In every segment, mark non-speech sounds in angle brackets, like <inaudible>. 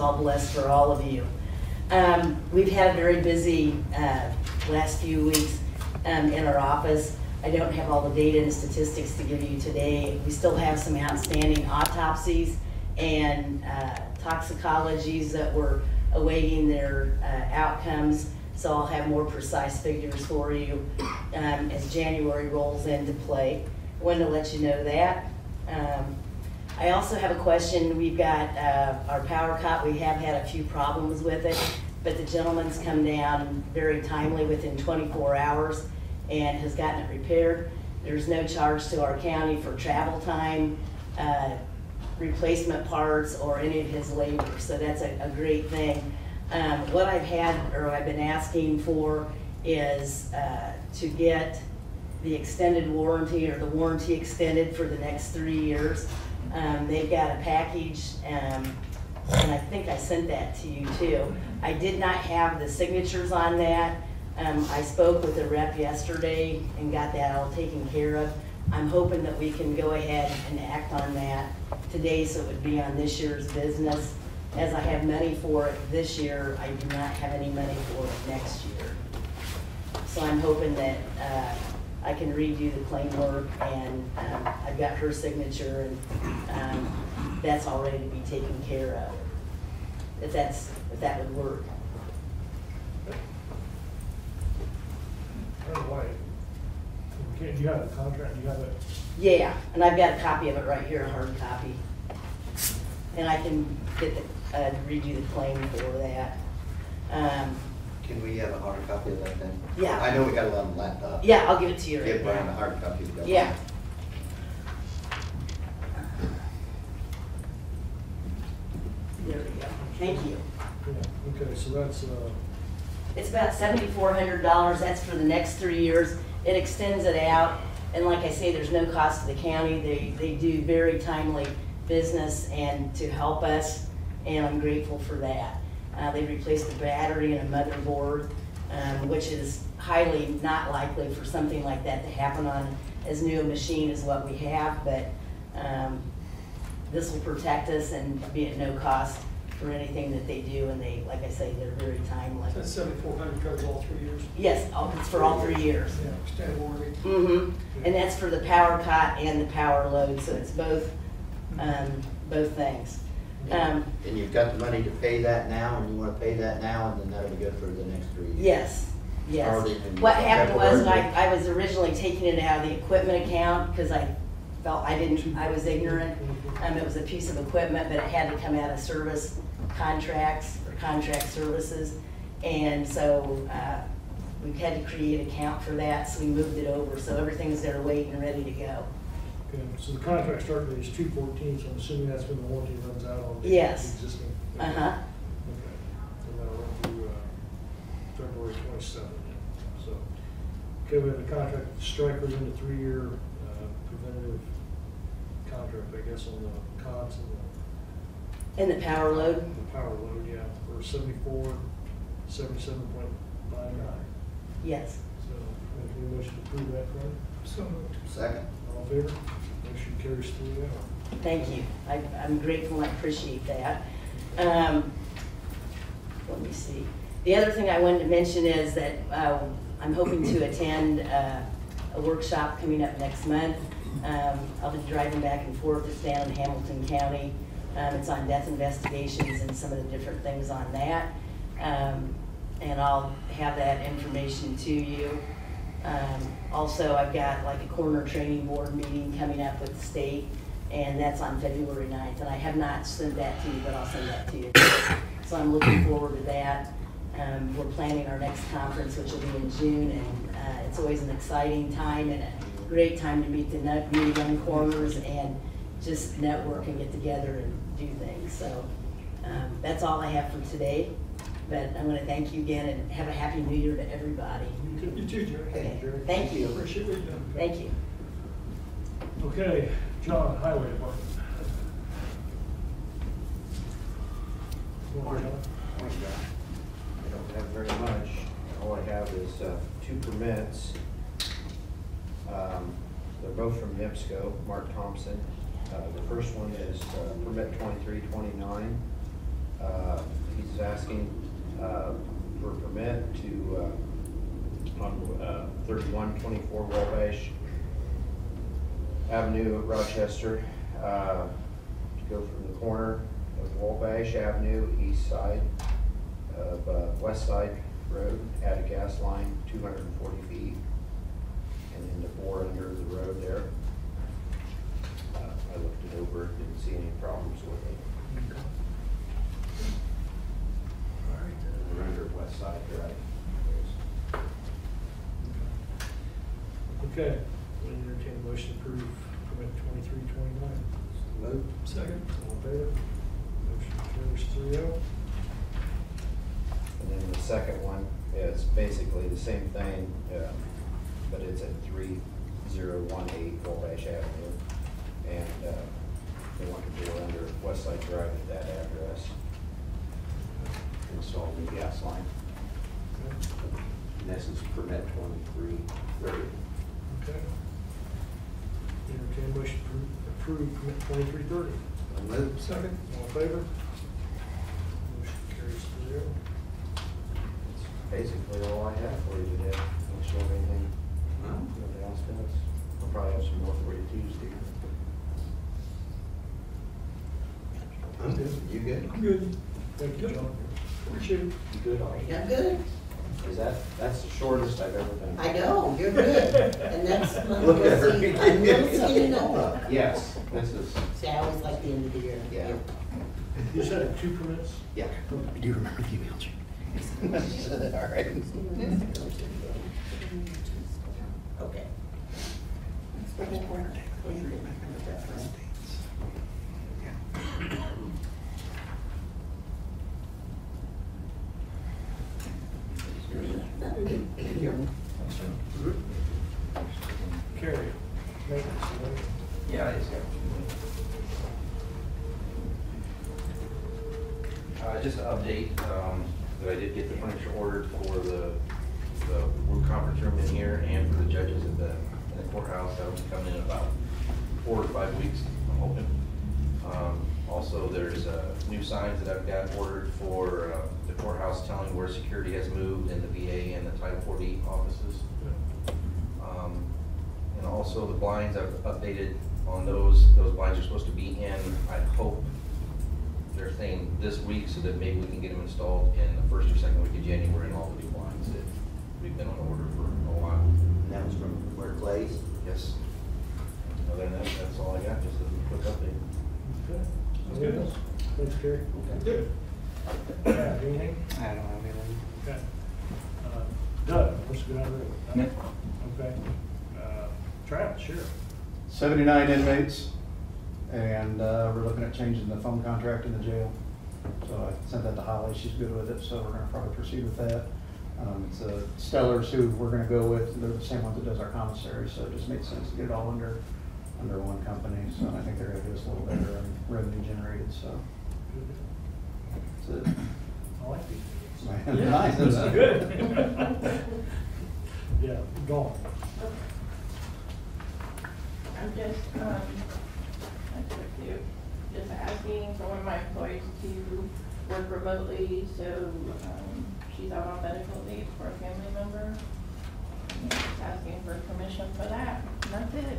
all blessed for all of you. Um, We've had a very busy uh, last few weeks um, in our office. I don't have all the data and statistics to give you today. We still have some outstanding autopsies and uh, toxicologies that we're awaiting their uh, outcomes. So I'll have more precise figures for you um, as January rolls into play. I Wanted to let you know that. Um, I also have a question. We've got uh, our power cot. We have had a few problems with it, but the gentleman's come down very timely within 24 hours and has gotten it repaired. There's no charge to our county for travel time, uh, replacement parts, or any of his labor, so that's a, a great thing. Um, What I've had, or I've been asking for, is uh, to get the extended warranty or the warranty extended for the next three years. Um, they've got a package, um, and I think I sent that to you too. I did not have the signatures on that. Um, I spoke with the rep yesterday and got that all taken care of. I'm hoping that we can go ahead and act on that today, so it would be on this year's business. As I have money for it this year, I do not have any money for it next year. So I'm hoping that uh, I can redo the claim work, and um, I've got her signature, and um, that's all ready to be taken care of. If that's, if that would work. Do you have a contract, do you have it? Yeah, and I've got a copy of it right here, a hard copy. And I can get the, uh, redo the claim for that. Um, Can we have a hard copy of that then? Yeah. I know we got it on the laptop. Yeah, I'll give it to you Give right Brian a now. hard copy. if you don't Yeah. There we go. Thank you. Yeah, okay, so that's, uh, It's about seventy-four hundred dollars, that's for the next three years. It extends it out, and like I say, there's no cost to the county. They, they do very timely business and to help us, and I'm grateful for that. Uh, they replaced a battery and a motherboard, um, which is highly not likely for something like that to happen on as new a machine as what we have, but, um, this will protect us and be at no cost for anything that they do, and they, like I say, they're very timely. That seventy-four hundred covers all three years. Yes, oh, it's for all three years. Yeah, extended warranty. Mm-hmm, and that's for the power cot and the power load, so it's both, um, both things. Um, And you've got the money to pay that now, and you wanna pay that now, and then that'll be good for the next three years? yes, yes. What happened was. I was originally taking it out of the equipment account, because I felt I didn't, I was ignorant. Um, it was a piece of equipment, but it had to come out of service contracts or contract services. And so, uh, we had to create an account for that, so we moved it over, so everything's there waiting and ready to go. Okay, so the contract start date is two fourteen, so I'm assuming that's when the warranty runs out on the Yes. existing. Uh-huh, Okay, and that'll run through, uh, February twenty-seventh, so. Okay, we have a contract with Stryker in the three-year, uh, preventative contract, I guess, on the cots and the and the power load, The power load, yeah, for seventy-four, seventy-seven point nine nine. yes. So, make a motion to approve that, Frank? So moved. Second. All in favor? Motion carries three oh. Thank you. I, I'm grateful, I appreciate that. Um, let me see. The other thing I wanted to mention is that, uh, I'm hoping to attend, uh, a workshop coming up next month. Um, I'll be driving back and forth, it's down in Hamilton County. Um, it's on death investigations and some of the different things on that. Um, and I'll have that information to you. Um, also, I've got like a coroner training board meeting coming up with the state And that's on February 9th, and I have not sent that to you, but I'll send that to you. So I'm looking <coughs> forward to that. Um, we're planning our next conference, which will be in June, and, uh, it's always an exciting time and a great time to meet the new young coroners and just network and get together and do things. So, um, that's all I have for today, but I'm gonna thank you again and have a happy new year to everybody. You too, Jerry. Okay, thank you, Appreciate what you've done. thank you. Okay, John, Highway Department. Morning, John. Morning, John. I don't have very much. All I have is uh, two permits. Um, They're both from NIPSCO, Mark Thompson. Uh, The first one is uh, permit twenty-three twenty-nine. He's asking uh, for permit to, uh, on uh, thirty-one twenty-four Wabash Avenue of Rochester, uh, to go from the corner of Wabash Avenue, east side of uh, West Side Road, add a gas line, two hundred and forty feet, and then the bore under the road there. Uh, I looked it over, didn't see any problems with it. All right. We're under West Side Drive. Okay, we entertain a motion to approve permit twenty-three twenty-nine. Move. Second. All in favor? Motion carries three oh. And then the second one is basically the same thing, uh, but it's at three zero one eight Wabash Avenue. And uh, they want to go under West Side Drive at that address. Install the gas line. In essence, permit twenty-three thirty. Okay. Entertain a motion to approve, approve permit twenty-three thirty. Move. Second. All in favor? Motion carries three oh. That's basically all I have for you today. Unless you have anything, nobody else does. I'll probably have some more for you Tuesday. I'm good. You good? I'm good. Thank you, John. Appreciate it. You good, Artie? I'm good. Is that, that's the shortest I've ever been. I know, you're good. And that's, <laughs> I'm Look at her. gonna see, I'm gonna see <laughs> you. Yes, this is, See, I always like the end of the year. Yeah. You said had two permits? yeah. Do you remember the email, Jim? <laughs> All right. Okay. Carrie, maintenance, you Yeah, I just got. Uh, just an update, um, that I did get the furniture ordered for the, the room conference room in here and for the judges at the in the courthouse. That'll be coming in about four or five weeks, I'm hoping. Um, also, there's, uh, new signs that I've got ordered for, uh, the courthouse telling where security has moved in the VA and the Title 40 offices. Um, And also the blinds, I've updated on those, those blinds are supposed to be in, I hope, they're saying this week so that maybe we can get them installed in the first or second week of January and all the new blinds that we've been on order for a while. And that was from where Clay's? Yes. Other than that, that's all I got, just a quick update. Okay. That's good. Thanks, Carrie. Good. Yeah, anything? I don't have anything. Okay. Uh, Doug, what's going on there? Nick. Okay. Uh, Travis, sure. Seventy-nine inmates, and uh, we're looking at changing the phone contract in the jail. So I sent that to Holly, she's good with it, so we're gonna probably proceed with that. Um, It's uh, Stellars who we're gonna go with, they're the same ones that does our commissary, so it just makes sense to get it all under, under one company. So I think they're gonna do us a little better in revenue generated, so. That's it. I like these. <laughs> Nice, isn't it? Good. <laughs> Yeah, gone. I'm just, um, that's what I do, just asking for one of my employees to work remotely, so, um, she's out on medical leave for a family member. And Just asking for permission for that, and that's it.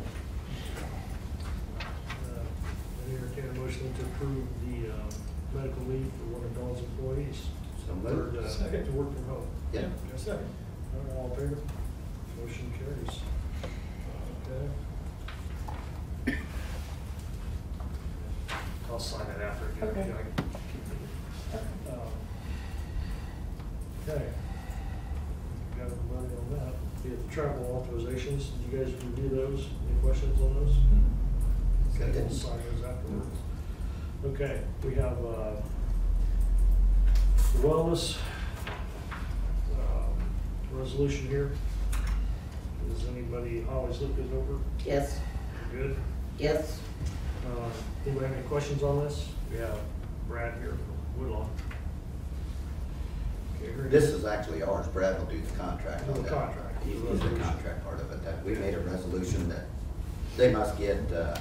Uh, I entertain a motion to approve the um, medical leave for one of Dawn's employees. So For, moved. uh, Second. To work from home. Yeah. Second. All right, All in favor? Motion carries. Okay. Okay. Um, Okay. Got everybody on that. The travel authorizations, did you guys review those? Any questions on those? Okay, we'll sign those afterwards. Okay, we have, uh, the wellness, um, resolution here. Does anybody, always look this over? Yes, Good? yes. Uh, Anybody have any questions on this? We have Brad here from Woodlawn. Okay, here This is actually ours, Brad will do the contract on The that. contract. He does the contract part of it, that, we made a resolution that they must get, uh,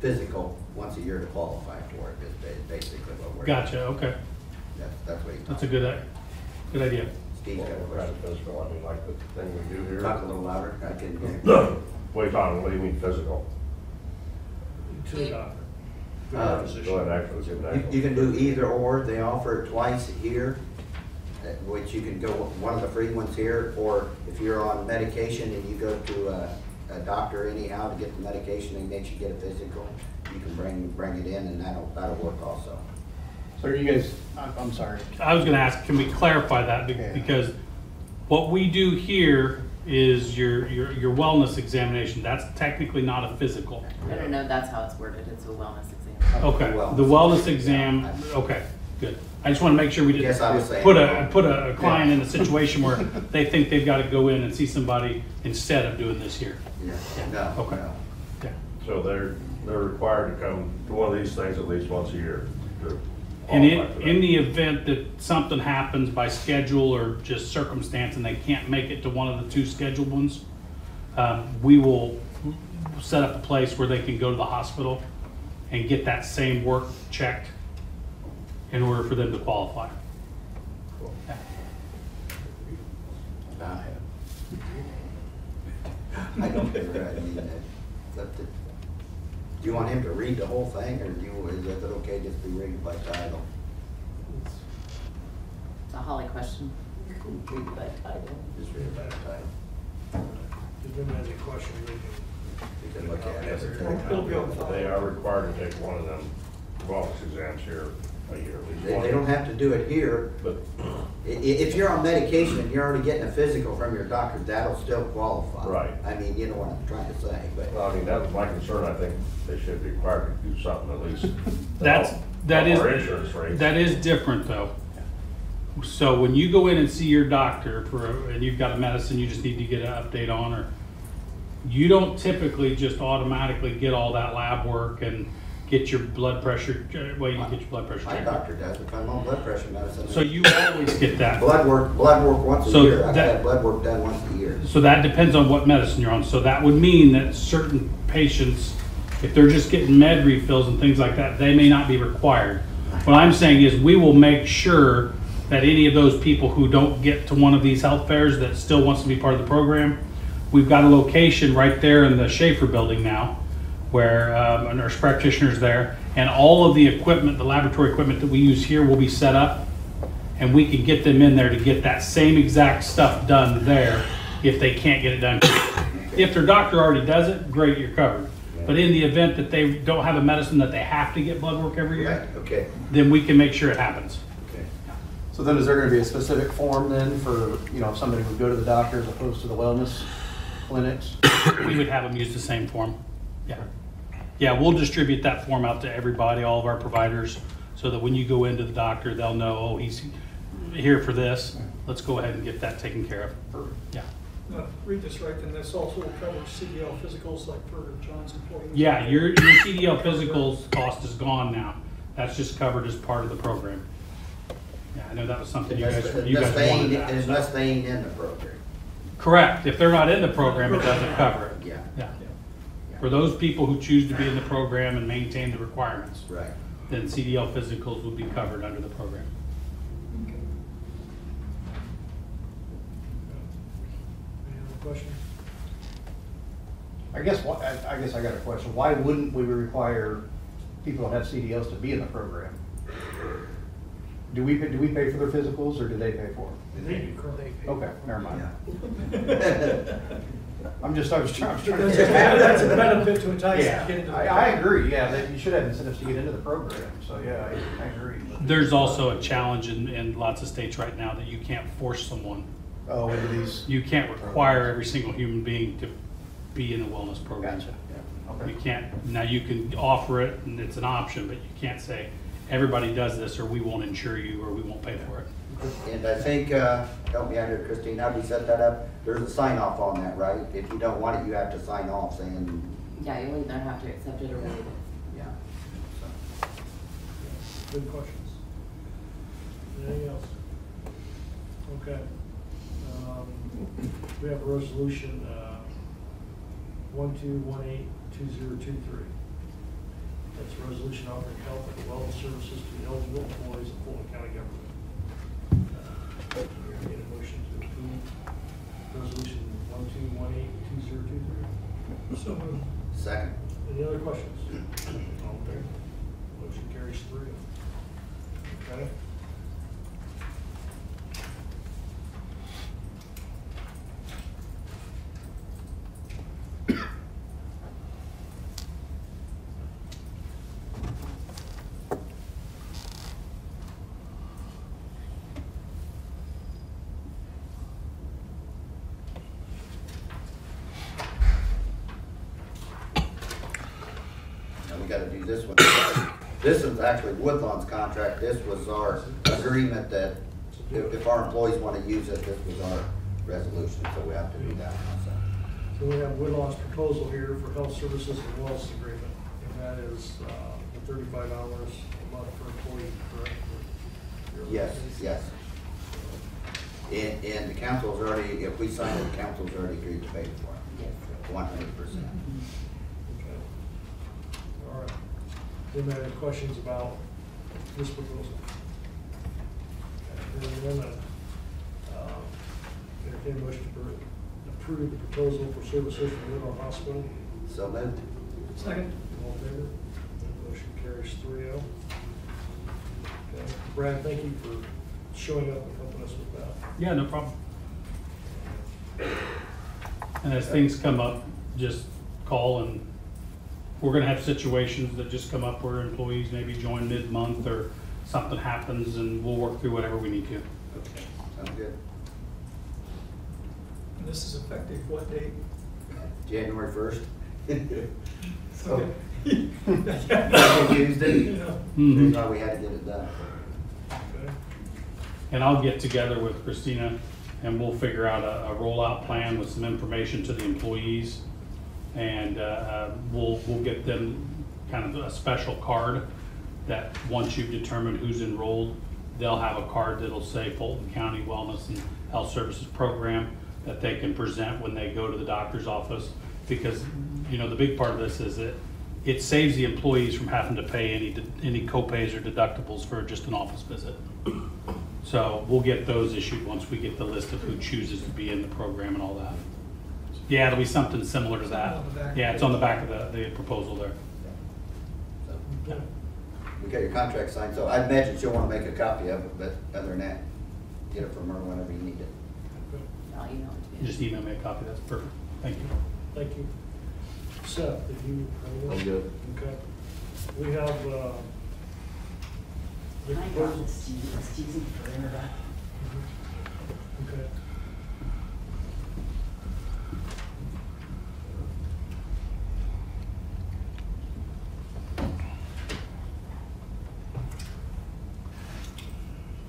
physical once a year to qualify for it, is ba- basically what we're. Gotcha, okay. That's, that's what he. That's a good, i- good idea. Steve's got a Well, question. physical, I mean, like the thing we do here. Talk a little louder, I can hear. No, wait on, what do you mean physical? To the doctor. To the Uh, physician. Go ahead, actually, give You, actual. you can do either or, they offer it twice a year, uh, which you can go, one of the free ones here, or if you're on medication and you go to a, a doctor anyhow to get the medication, and makes you get a physical, you can bring, bring it in and that'll, that'll work also. So are you guys, I'm, I'm sorry. I was gonna ask, can we clarify that? Be- Yeah. Because what we do here is your, your, your wellness examination. That's technically not a physical. I don't know, that's how it's worded, it's a wellness exam. Okay, the wellness exam, okay, good. I just wanna make sure we Guess I was didn't saying put a, put a client in a situation where they think they've gotta go in and see somebody instead of doing this here. Yeah, no, Okay. no. Yeah. So they're, they're required to come to one of these things at least once a year. to And in, for that. in the event that something happens by schedule or just circumstance and they can't make it to one of the two scheduled ones, um, we will set up a place where they can go to the hospital and get that same work checked in order for them to qualify. Yeah. I I don't think, I mean, it's up to, do you want him to read the whole thing, or do you, is it okay just to read by title? It's a Holly question. Read by title. Just read it by title. If anyone has any questions, they. You can look at it. It'll be on file. They are required to take one of them wellness exams here a year. at least They, one. they don't have to do it here. But, I- i- if you're on medication and you're already getting a physical from your doctor, that'll still qualify. Right. I mean, you know what I'm trying to say, but. well, I mean, that was my concern, I think they should be required to do something at least. <laughs> to That's, help that is. Our insurance rates. That is different though. So when you go in and see your doctor for, and you've got a medicine you just need to get an update on, or you don't typically just automatically get all that lab work and get your blood pressure, well, you get your blood pressure My checked. doctor does, if I'm on blood pressure medicine. So you always get that. Blood work, blood work once a So year. I've that- blood work done once a year. So that depends on what medicine you're on. So that would mean that certain patients, if they're just getting med refills and things like that, they may not be required. What I'm saying is we will make sure that any of those people who don't get to one of these health fairs that still wants to be part of the program, we've got a location right there in the Schaefer building now where um, a nurse practitioner is there and all of the equipment, the laboratory equipment that we use here will be set up and we can get them in there to get that same exact stuff done there if they can't get it done. If their doctor already does it, great, you're covered. But in the event that they don't have a medicine that they have to get blood work every Right, year, okay, then we can make sure it happens. okay. So then is there gonna be a specific form then for, you know, if somebody would go to the doctor as opposed to the wellness clinics? We would have them use the same form. Yeah. Yeah, we'll distribute that form out to everybody, all of our providers, so that when you go into the doctor, they'll know, oh, he's here for this. Let's go ahead and get that taken care of. For, Yeah. Uh, Read this right, then this also covers CDL physicals like for John's employees. Yeah, your, your CDL physicals cost is gone now. That's just covered as part of the program. Yeah, I know that was something you guys, Unless you unless guys they wanted that. unless they ain't in the program, Correct. If they're not in the program, it doesn't cover it. yeah, Yeah. For those people who choose to be in the program and maintain the requirements, right. then CDL physicals would be covered under the program. Any other questions? I guess, I, I guess I got a question. Why wouldn't we require people that have CDLs to be in the program? Do we, do we pay for their physicals or do they pay for them? They do currently. Okay, never mind. Yeah. <laughs> I'm just, I was trying, I was trying to. That's a that's a benefit to entice Yeah, to get into the. I, I agree, yeah, that you should have incentives to get into the program, so, yeah, I, I agree. There's also a challenge in, in lots of states right now that you can't force someone. Oh, into these. You can't require every single human being to be in a wellness program. Gotcha, yeah, You okay. can't, now you can offer it and it's an option, but you can't say, everybody does this or we won't insure you or we won't pay for it. And I think, uh, help me out here, Christine, how do we set that up? There's a sign off on that, right? If you don't want it, you have to sign off saying, Yeah, you'll either have to accept it or waive it. yeah. Good questions. Anything else? Okay. Um, We have a resolution, uh, one two one eight two zero two three. That's a resolution offering health and wellness services to eligible employees of Fulton County government. Uh, Need a motion to approve resolution one two one eight two zero two three. So moved. Second. Any other questions? All in favor? Motion carries three. Okay? We gotta do this one. This is actually Woodlawn's contract. This was our agreement that if, if our employees wanna use it, this was our resolution, so we have to do that one, So we have Woodlawn's proposal here for health services and wellness agreement, and that is, uh, the thirty-five dollars a month per employee, correct? so. Yes, yes. And, and the council's already, if we sign it, the council's already agreed to pay for it, one hundred percent. Okay. All right. Anybody have any questions about this proposal? Okay, Hearing none, uh, um, entertain a motion to appro- approve the proposal for services from Woodlawn Hospital. So moved. Second. All in favor? Motion carries three oh. Okay, Brad, thank you for showing up and helping us with that. Yeah, no problem. And as things come up, just call and we're gonna have situations that just come up where employees maybe join mid-month or something happens and we'll work through whatever we need to. Okay, sounds good. And this is effective what date? January first. <laughs> Okay. <laughs> Tuesday. Yeah. Mhm. That's why we had to get it done. Okay? And I'll get together with Christina and we'll figure out a, a rollout plan with some information to the employees. And, uh, uh, we'll, we'll get them kind of a special card that once you've determined who's enrolled, they'll have a card that'll say Fulton County Wellness and Health Services Program that they can present when they go to the doctor's office. Because, you know, the big part of this is that it saves the employees from having to pay any, any co-pays or deductibles for just an office visit. So we'll get those issued once we get the list of who chooses to be in the program and all that. Yeah, it'll be something similar to that. On the back. Yeah, it's on the back of the, the proposal there. So, Okay. We got your contract signed, so I imagine she'll wanna make a copy of it, but other than that, get it from her whenever you need it. Okay. I'll email to you. Just email me a copy, that's perfect. Thank you. Thank you. Seth, did you? I'm good. Okay. We have, uh. the Can I proposal- drop this to you, excuse me for interrupting? Okay.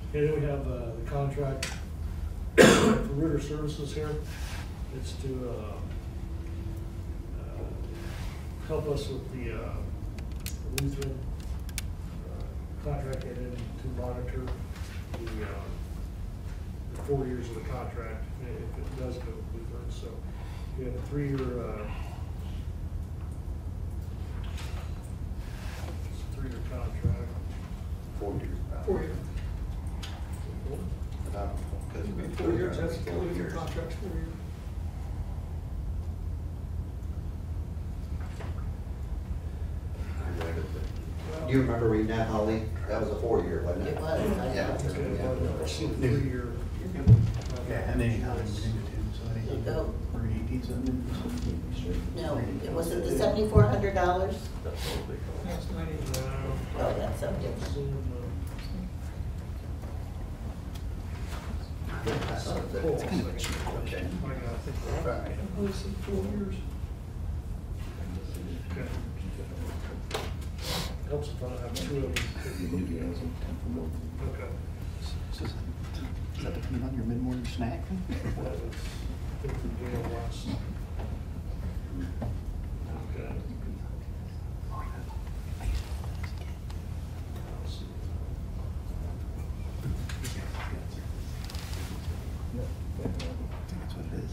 Okay, then we have uh, the contract for Ritter Services here. It's to uh, uh, help us with the uh, Lutheran uh, contract and then to monitor the uh, the four years of the contract, if it does go with Lutheran. So we have a three-year, uh, three-year contract. Four years. Four years. About- because we- Four years, that's four four year years. contracts, four years. I read it, but- You remember reading that, Holly? That was a four-year, wasn't it? It was, I Yeah. know. Okay, yeah. well, it's a three-year. Yeah, and anytime between the two, so I think You go. we're gonna No, it was it the seventy-four hundred dollars? That's ninety. No. Oh, that's something It's different. in, uh, That's not the- Okay. I got, I think, Right. Oh, it's in four years. Helps if I don't have two of them. Okay. Does that depend on your mid-morning snack? That was, I think the deal last. Okay. That's what it is.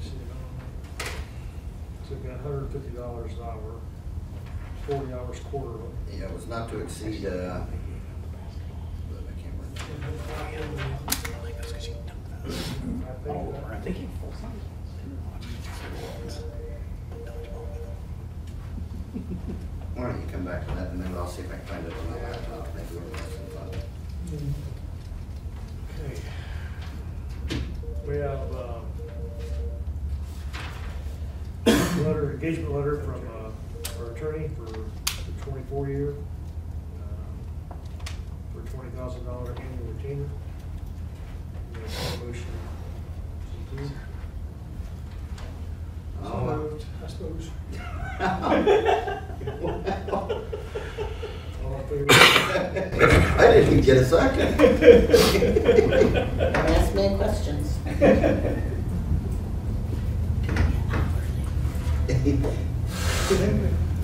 See, um, So we got hundred and fifty dollars an hour, forty hours quarterly. Yeah, it was not to exceed, uh, Why don't you come back to that and then I'll see if I can find it on my laptop, maybe we'll have some fun. Okay. We have, um, letter, engagement letter from, uh, our attorney for the twenty-four year, twenty thousand dollar annual retainer. We have a motion to approve. So Oh. moved, I suppose. <laughs> All in favor? I didn't get a second. Don't ask me any questions.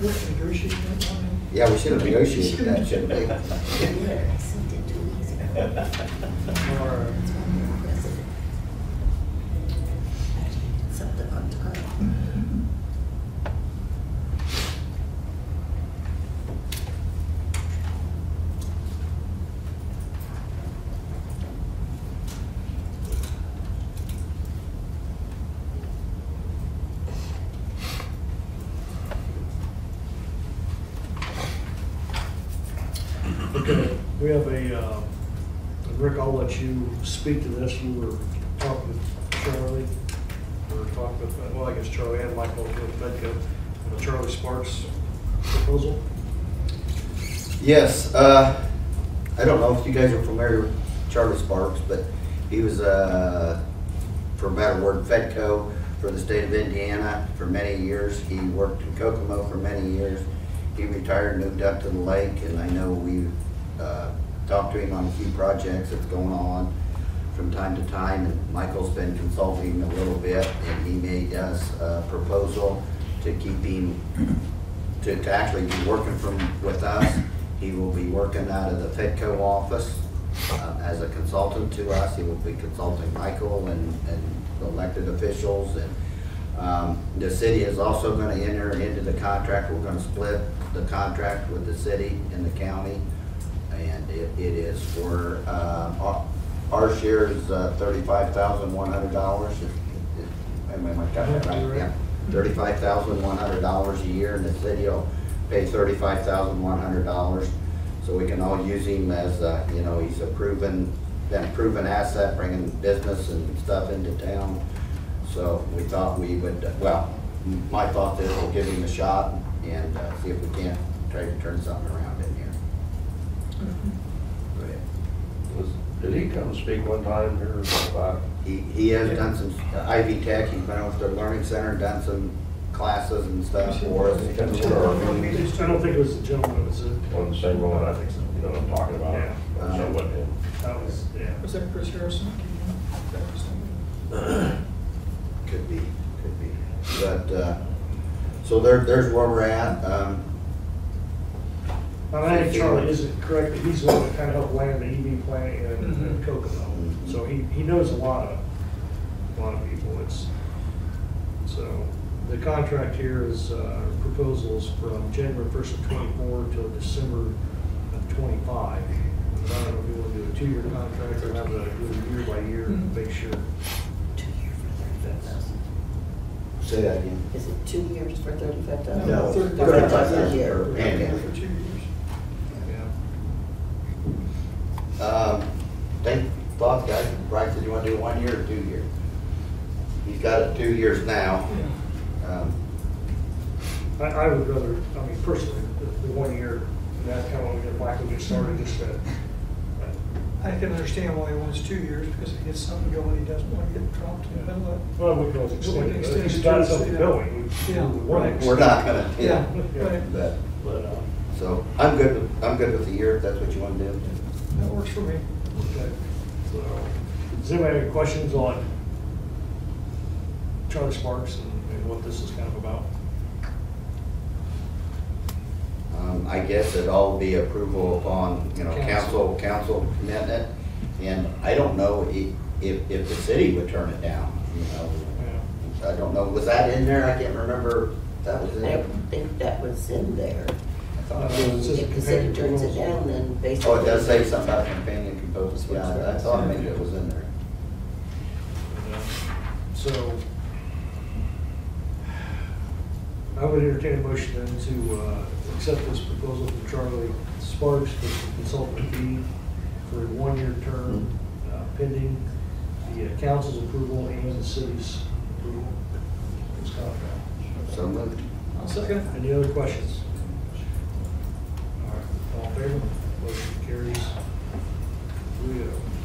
Let's negotiate that one. Yeah, we should have negotiated that, shouldn't we? <laughs> I sent it two weeks ago. All right. That's why I'm not president. Something on time. Okay, we have a, uh, Rick, I'll let you speak to this. You were talking with Charlie, or talking with, well, I guess Charlie and Michael with Fedco, on the Charlie Sparks proposal. Yes, uh, I don't know if you guys are familiar with Charlie Sparks, but he was, uh, for better word, Fedco for the state of Indiana for many years. He worked in Kokomo for many years. He retired, moved up to the lake, and I know we've, uh, talked to him on a few projects that's going on from time to time, and Michael's been consulting a little bit, and he made us a proposal to keep him to, to actually be working from, with us. He will be working out of the Fedco office uh, as a consultant to us. He will be consulting Michael and, and elected officials. And um, the city is also gonna enter into the contract. We're gonna split the contract with the city and the county. And it, it is for, uh, our, share is uh, thirty-five thousand one hundred dollars. Am I got that right? Yeah thirty-five thousand one hundred dollars a year, and the city will pay thirty-five thousand one hundred dollars. So we can all use him as, uh, you know, he's a proven, been proven asset, bringing business and stuff into town. So we thought we would, well, my thought is we'll give him a shot and uh, see if we can't try to turn something around in here. Go ahead. Was- Did he come speak one time here about, He, he has done some Ivy Tech, he's been over to the Learning Center, done some classes and stuff for us. I don't think it was the gentleman, it was a, on the same one, I think, so. you know what I'm talking about? Yeah. So it wasn't that was, yeah. Was that Chris Harrison? That was him. Could be, could be. But, uh, so there, there's where we're at. Um, And I think Charlie isn't correct, but he's the one that kind of helped land the EV plant in in Mhm. Kokomo. So he, he knows a lot of, a lot of people. It's, so the contract here is, uh, proposals from January first of twenty-four till December of twenty-five. I don't know if you want to do a two-year contract or have a, do it year by year, and make sure. Two years for thirty-five thousand. say that again. Is it two years for thirty-five thousand? No, thirty-five Thirty-five thousand. a year. Per annum. For two years. Yeah. Um, think, thoughts, guys, Bryce, did you want to do one year or two year? Got it two years now. Um, I, I would rather, I mean, personally, the, the one year, that's kind of when we get Michael get started, just that. I can understand why he wants two years, because if he gets something going, he doesn't want to get dropped in the middle of. Well, we can always extend it, Extend if it he's got something going, we, Yeah, we want right. to. We're not gonna, Yeah, yeah, right. but, But, uh, so, I'm good, with I'm good with the year, if that's what you wanna do. That works for me. okay, so, does anybody have any questions on Charlie Sparks and, and what this is kind of about? Um, I guess it'd all be approval upon, you know, Council. council, council commitment. And I don't know i- if, if the city would turn it down, you know. Yeah. I don't know, was that in there? I can't remember. That was I in. don't think that was in there. I thought Uh, it was. If the city turns it down, then basically. Oh, it does say something about companion components. Yeah, I thought maybe it was in there. Uh, So, I would entertain a motion then to uh, accept this proposal from Charlie Sparks for the consultant fee for a one-year term uh, pending the uh, council's approval and the city's approval. of this contract. So moved. I'll second. Any other questions? All right, all in favor? Motion carries. Three oh.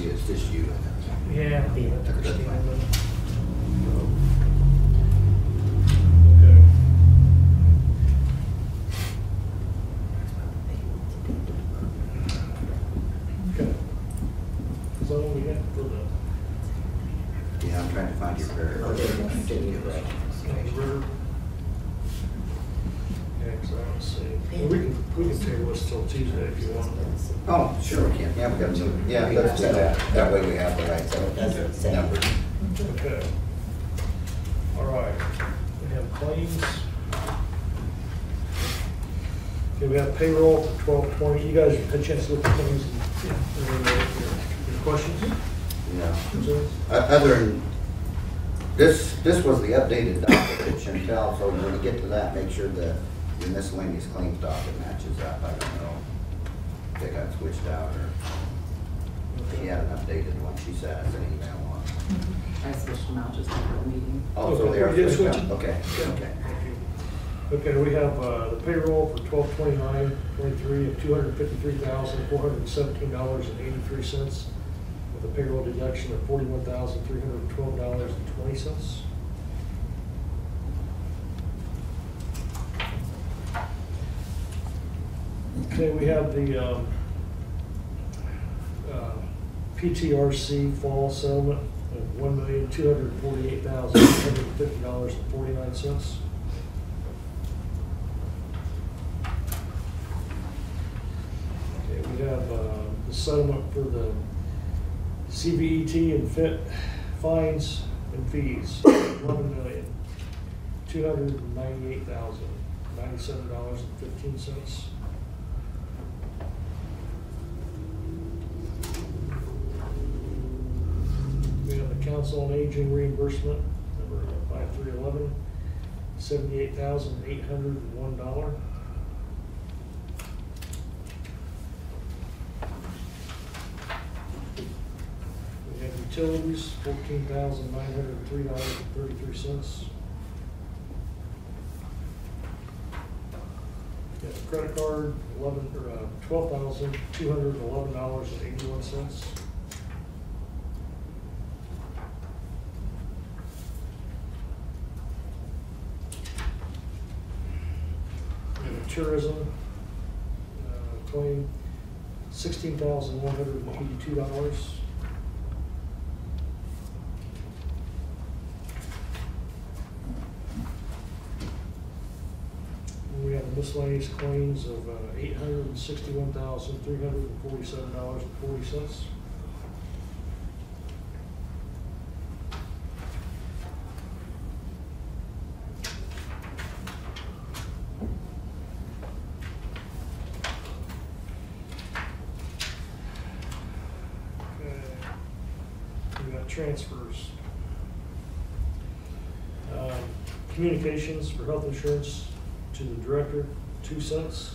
It's just you, it's just. Yeah. Be I understand fine. that. Okay. Okay. Is that what we got for the, Yeah, I'm trying to find your prayer. Oh, they want to do it, right. the river? Yeah, because I don't see, well, we can, we can table this till Tuesday if you want. Oh, sure we can. Yeah, we got to, yeah, let's do that. That way we have the right So it doesn't say. numbers. Okay. All right, we have claims. Okay, we have payroll for twelve twenty. You guys had a chance to look at things and, yeah, uh, any questions? Yeah. concerns? O- Other than, this, this was the updated docket at Chantel, so when you get to that, make sure the your miscellaneous claims docket matches up. I don't know if they got switched out or if she had an updated one. She sent us an email on. I switched them out just before the meeting. Oh, so they are we did switched switch out. it. Okay, Yeah. okay. Okay, we have uh, the payroll for twelve twenty-nine, twenty-three of two hundred fifty-three thousand, four hundred seventeen dollars and eighty-three cents with a payroll deduction of forty-one thousand, three hundred twelve dollars and twenty cents. Okay, we have the um, uh, PTRC fall settlement of one million, two hundred forty-eight thousand, eight hundred fifty dollars and forty-nine cents. Okay, we have uh, the settlement for the CVET and FIT fines and fees, <coughs> eleven million, two hundred ninety-eight thousand, ninety-seven dollars and fifteen cents. We have the council on aging reimbursement, number five three eleven, seventy-eight thousand eight hundred and one dollar. We have utilities, fourteen thousand nine hundred and three dollars and thirty-three cents. Have a credit card, eleven, or, uh, twelve thousand two hundred and eleven dollars and eighty-one cents. Tourism, uh, claim, sixteen thousand one hundred and eighty-two dollars. miscellaneous claims of uh, $861,347.40. transfers. Um, communications for health insurance, to the director, two cents.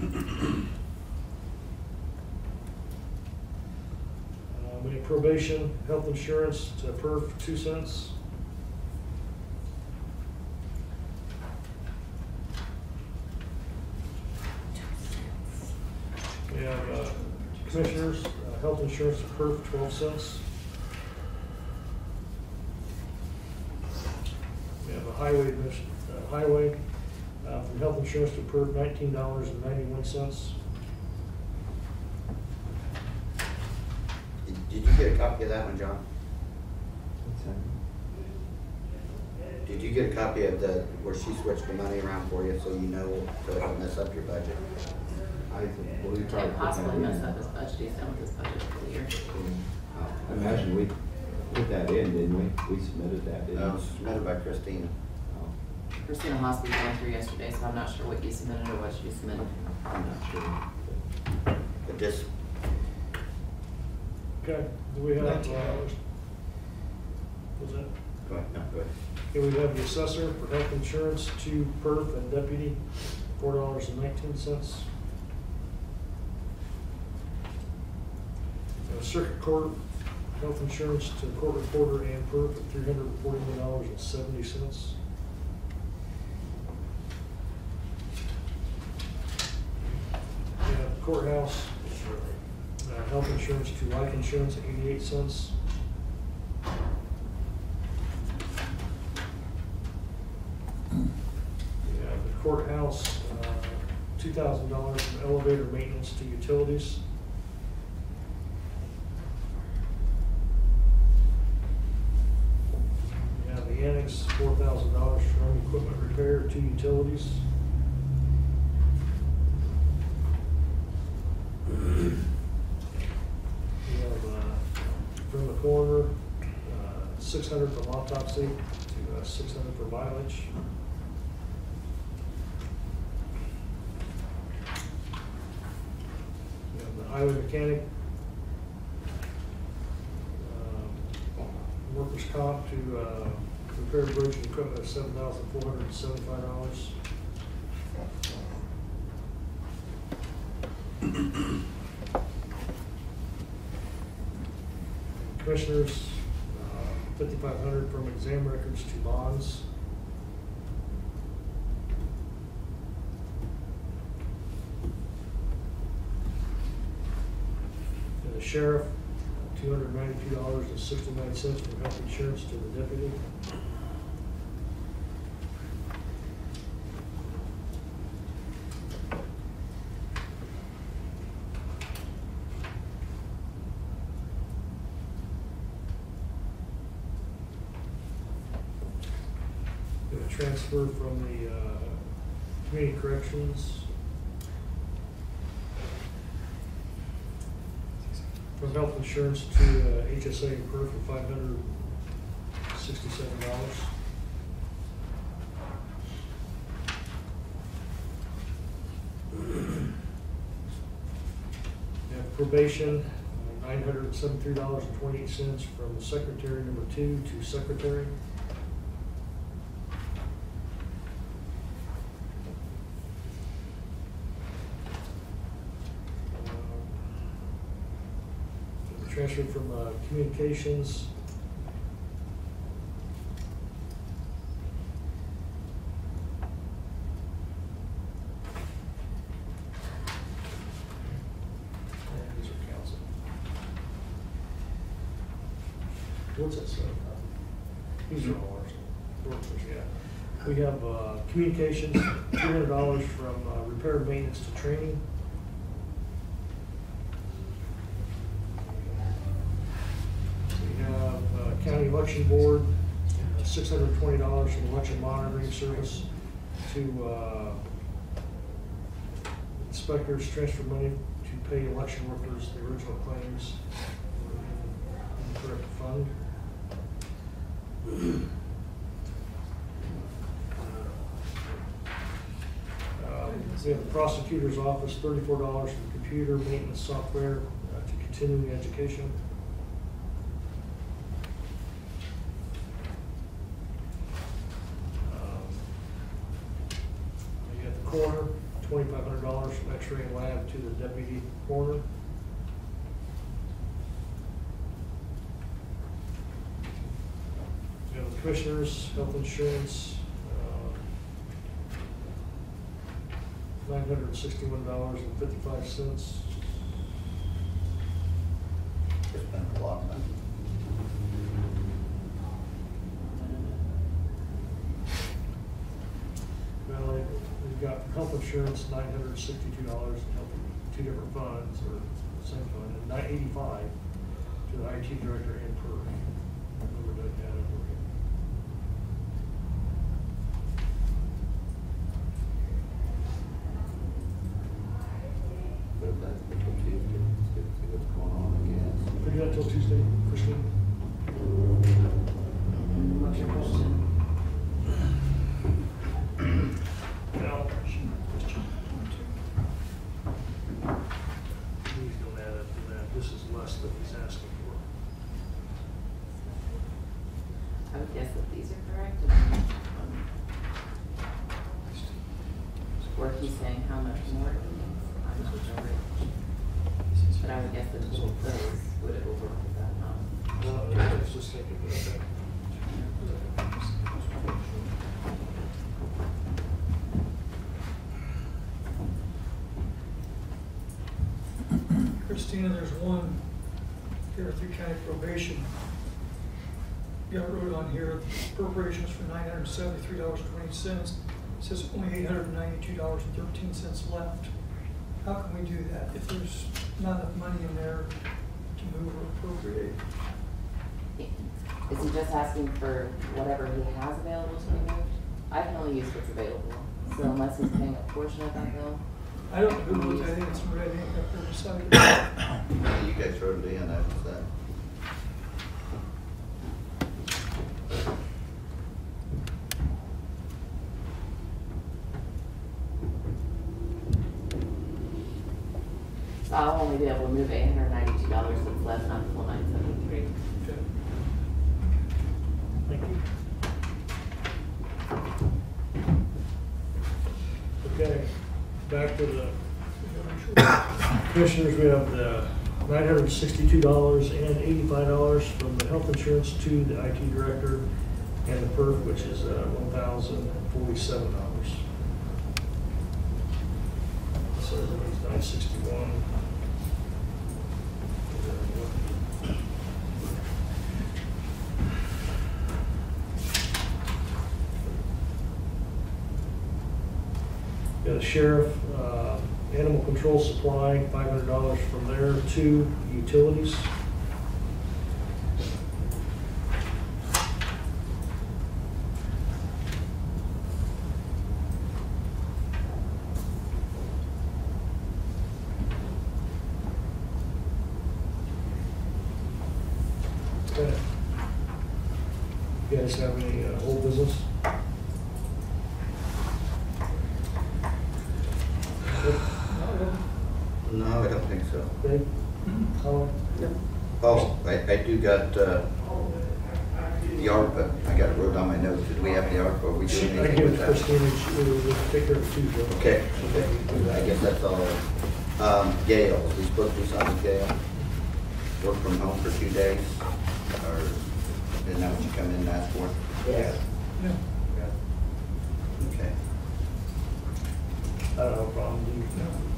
Uh, We have probation, health insurance to perf, two cents. We have uh, commissioners, uh, health insurance perf, twelve cents. We have a highway, uh, highway, uh, from health insurance to perf, nineteen dollars and ninety-one cents. Did did you get a copy of that one, John? Did you get a copy of the, where she switched the money around for you, so you know, so it don't mess up your budget? I Can't possibly mess up his budget, he's done with his budget for the year. I imagine we put that in, didn't we? We submitted that, didn't it we? was submitted by Christina. Christina Haas was going through yesterday, so I'm not sure what you submitted or what she submitted. I'm not sure. But this, Okay, do we have, uh, was that? go ahead, no, go ahead. Okay, we have the assessor for health insurance to perf and deputy, four dollars and nineteen cents. Circuit court, health insurance to court reporter and perf at three hundred and forty-one dollars and seventy cents. We have courthouse, uh, health insurance to life insurance at eighty-eight cents. We have the courthouse, uh, two thousand dollars from elevator maintenance to utilities. Have the annex, four thousand dollars from equipment repair to utilities. 600 from autopsy to uh, 600 for mileage. We have the highway mechanic, um, workers' comp to uh, repair bridge and equipment of $7,475. Commissioners, fifty-five hundred from exam records to bonds. And the sheriff, two hundred ninety-two dollars and sixty-nine cents from health insurance to the deputy. Transfer from the, uh, community corrections. From health insurance to, uh, HSA and PERF for five hundred sixty-seven dollars. Probation, nine hundred seventy-three dollars and twenty-eight cents from secretary number two to secretary. Uh, Transfer from uh, communications. And these are council. What's that say? These are all ours. Workers, yeah. We have uh, communications, three hundred dollars from uh, repair maintenance to training. We have uh, county election board, twenty dollars from election monitoring service to uh, inspectors transfer money to pay election workers the original claims in the correct fund. Uh, We have the prosecutor's office, thirty-four dollars for computer maintenance software uh, to continuing education. X-ray lab to the deputy coroner. We have the commissioners, health insurance, uh, $961.55. insurance, nine hundred and sixty-two dollars, two different funds, or same fund, and nine eighty-five to the IT director and per. Remember that. But if that's until Tuesday, let's get- see what's going on, I guess. Could you do that till Tuesday, Christine? What's your question? No. He's gonna add it to that, this is less than he's asking for. I would guess that these are correct. and then, um, Or he's saying how much more he needs, I'm not sure. But I would guess that both those would it will work with that, um, No, I was just thinking about that. There's one, Fairview County probation. Got wrote on here, appropriations for nine hundred seventy-three dollars twenty cents. Says only eight hundred ninety-two dollars and thirteen cents left. How can we do that if there's not enough money in there to move or appropriate? Is he just asking for whatever he has available to be moved? I can only use what's available, so unless he's paying a portion of that bill. I don't know who it was, I think it's red ink up there beside it. <coughs> You guys wrote it in, that's that. So I'll only be able to move eight hundred ninety-two dollars that's left, not the full nine seventy-three. Okay. Thank you. Okay, back to the commissioners, we have the nine hundred and sixty-two dollars and eighty-five dollars from the health insurance to the IT director and the perf, which is uh, one thousand forty-seven dollars. So it's nine sixty-one. Got a sheriff, control supply, five hundred dollars from there to utilities. Okay. You guys have any uh, old business? No, I don't think so. Dave? Colin? Oh, I, I do got, uh, the ARPA, I got it wrote on my notes, did we have the ARPA, are we doing I anything give it with to that? Christine, and she will take care of it Tuesday. Okay, okay, I guess that's all. Um, Gail, we spoke to something with Gail, work from home for two days, or isn't that what you come in and ask for? Yes. Yeah. Okay. I don't have a problem, do you?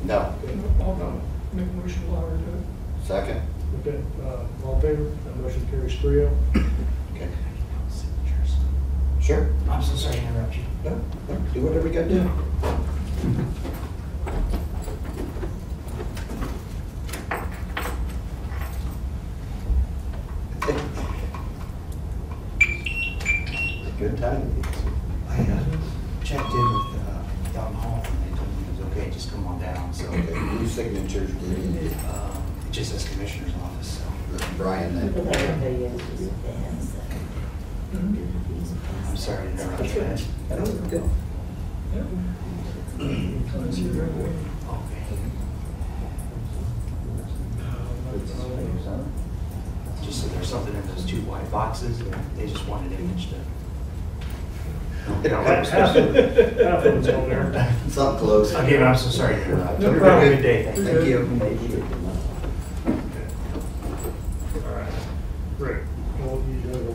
No, I'll make a motion while we're doing second? Okay, uh, all in favor? That motion carries three oh. Okay. Sure. I'm so sorry to interrupt you. No, no, do whatever you gotta do. <laughs> Good time. I uh, checked in with uh, Dalton Hall, and they told me it was okay, just come on down, so. Okay, whose signatures do you need? uh, It just says Commissioner's Office, so. Brian People I'm sorry to interrupt you. I don't know. Just so there's something in those two white boxes, they just want an image to. They <laughs> It's not close. Again, I'm so sorry to interrupt. Have a good day. Thank you.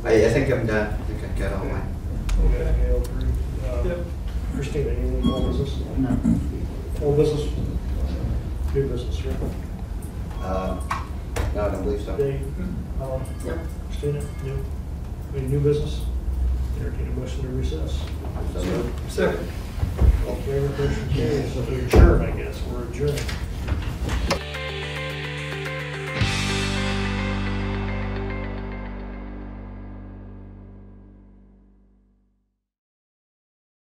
I, I think I'm done. I think I got all mine. Okay, Gail, approved. Uh, Yep. Christina, any more business? No. Old business? New business, Rick? Uh, no, I don't believe so. Dave? Alan? No. Christina, new? Any new business? Entertain a motion to recess. So moved. Second. All in favor, motion carries. So we adjourn, I guess. We're adjourned.